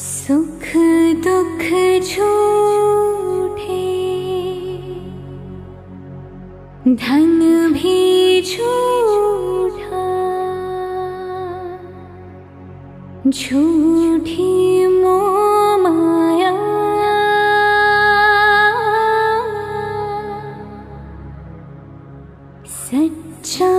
सुख दुख झूठे धन भी झूठा झूठी मोह माया सच्चा